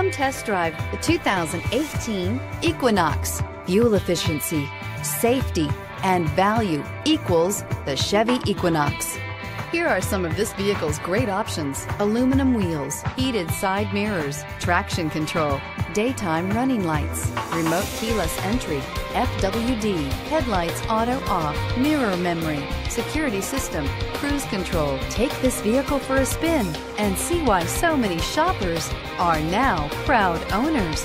Come test drive the 2018 Equinox. Fuel efficiency, safety, and value equals the Chevy Equinox. Here are some of this vehicle's great options aluminum wheels, heated side mirrors, traction control, daytime running lights, remote keyless entry, FWD, headlights auto off, mirror memory, security system, cruise control. Take this vehicle for a spin and see why so many shoppers are now proud owners.